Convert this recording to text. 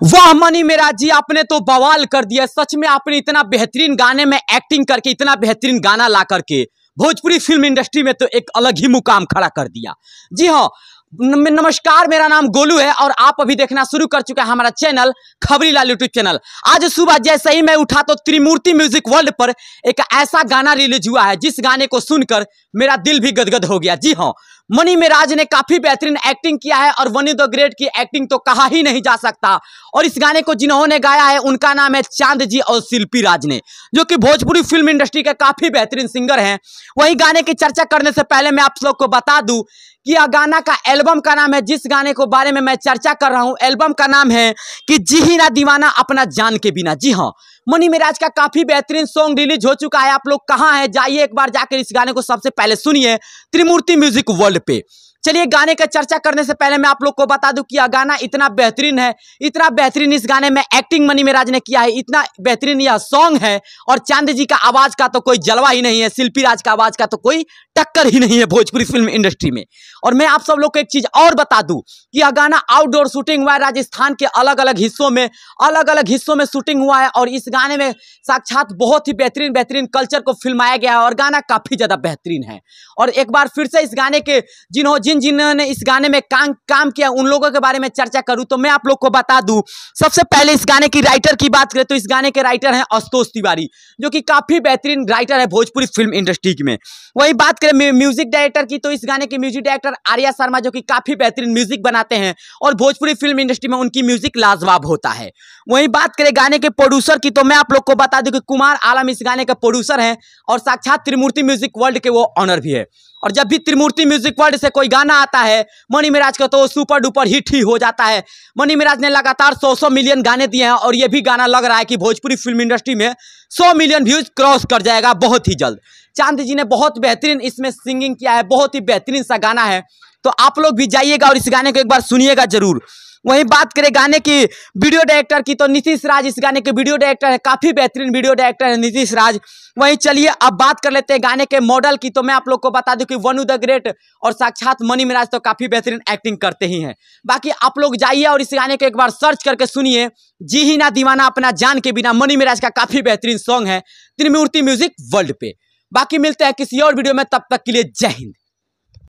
वाह मनी मेरा जी, आपने तो बवाल कर दिया। सच में आपने इतना बेहतरीन गाने, में एक्टिंग करके, इतना बेहतरीन गाना ला करके, भोजपुरी फ़िल्म इंडस्ट्री में तो एक अलग ही मुकाम खड़ा कर दिया। जी हाँ नमस्कार, मेरा नाम गोलू है और आप अभी देखना शुरू कर चुका है हमारा चैनल खबरी लाल यूट्यूब चैनल। आज सुबह जैसे ही मैं उठा तो त्रिमूर्ति म्यूज़िक वर्ल्ड पर एक ऐसा गाना रिलीज़ हुआ है, जिस गाने को सुनकर मेरा दिल भी गदगद हो गया। जी हाँ मनी मेराज ने काफ़ी बेहतरीन एक्टिंग किया है और वनी द ग्रेट की एक्टिंग तो कहा ही नहीं जा सकता। और इस गाने को जिन्होंने गाया है, उनका नाम है चाँद जी और शिल्पी राज ने, जो कि भोजपुरी फ़िल्म इंडस्ट्री के काफ़ी बेहतरीन सिंगर हैं। वही गाने की चर्चा करने से पहले मैं आप लोग को बता दूँ कि यह गाना का एल्बम का नाम है, जिस गाने को बारे में मैं चर्चा कर रहा हूँ, एल्बम का नाम है कि जी ही ना दीवाना अपना जान के बिना। जी हाँ मनी मिराज का काफ़ी बेहतरीन सॉन्ग रिलीज़ हो चुका है। आप लोग कहाँ हैं? जाइए एक बार जाकर इस गाने को सबसे पहले सुनिए त्रिमूर्ति म्यूज़िक वर्ल्ड पे। चलिए, गाने का चर्चा करने से पहले मैं आप लोग को बता दूँ कि यह गाना इतना बेहतरीन है, इतना बेहतरीन इस गाने में एक्टिंग मनी मिराज ने किया है, इतना बेहतरीन यह सॉन्ग है और चाँद जी का आवाज़ का तो कोई जलवा ही नहीं है, शिल्पी राज का आवाज़ का तो कोई टक्कर ही नहीं है भोजपुरी फ़िल्म इंडस्ट्री में। और मैं आप सब लोग को एक चीज़ और बता दूँ कि यह गाना आउटडोर शूटिंग हुआ है, राजस्थान के अलग अलग हिस्सों में अलग अलग हिस्सों में शूटिंग हुआ है और इस गाने में साक्षात बहुत ही बेहतरीन बेहतरीन कल्चर को फिल्माया गया है और गाना काफ़ी ज़्यादा बेहतरीन है। और एक बार फिर से इस गाने के जिन्हों, जिन जिन्होंने इस गाने में काम काम किया, उन लोगों के बारे में चर्चा करूँ तो मैं आप लोग को बता दूँ, सबसे पहले इस गाने की राइटर की बात करें तो इस गाने के राइटर हैं आशुतोष तिवारी, जो कि काफ़ी बेहतरीन राइटर है भोजपुरी फ़िल्म इंडस्ट्री में। वही बात करें म्यूज़िक डायरेक्टर की तो इस गाने के म्यूज़िक डायरेक्टर आर्या शर्मा, जो कि काफ़ी बेहतरीन म्यूज़िक बनाते हैं और भोजपुरी फ़िल्म इंडस्ट्री में उनकी म्यूज़िक लाजवाब होता है। वहीं बात करें गाने के प्रोड्यूसर की तो मैं आप लोग को बता दूँ कि कुमार आलम इस गाने के प्रोड्यूसर हैं और साक्षात त्रिमूर्ति म्यूज़िक वर्ल्ड के वो ऑनर भी है। और जब भी त्रिमूर्ति म्यूज़िक वर्ल्ड से कोई गाना आता है मनी मिराज का तो वो सुपर डुपर हिट ही हो जाता है। मनी मिराज ने लगातार 100-100 मिलियन गाने दिए हैं और ये भी गाना लग रहा है कि भोजपुरी फ़िल्म इंडस्ट्री में 100 मिलियन व्यूज़ क्रॉस कर जाएगा बहुत ही जल्द। चाँद जी ने बहुत बेहतरीन इसमें सिंगिंग किया है, बहुत ही बेहतरीन सा गाना है। तो आप लोग भी जाइएगा और इस गाने को एक बार सुनिएगा ज़रूर। वहीं बात करें गाने की वीडियो डायरेक्टर की तो नीतीश राज इस गाने के वीडियो डायरेक्टर है। काफ़ी बेहतरीन वीडियो डायरेक्टर है नीतीश राज। वहीं चलिए, अब बात कर लेते हैं गाने के मॉडल की तो मैं आप लोग को बता दूँ कि वनु द ग्रेट और साक्षात मनी मिराज तो काफ़ी बेहतरीन एक्टिंग करते ही हैं। बाकी आप लोग जाइए और इस गाने को एक बार सर्च करके सुनिए। जी ही ना दीवाना अपना जान के बिना मनी मिराज का काफ़ी बेहतरीन सॉन्ग है, त्रिमूर्ति म्यूज़िक वर्ल्ड पे। बाकी मिलते हैं किसी और वीडियो में, तब तक के लिए जय हिंद।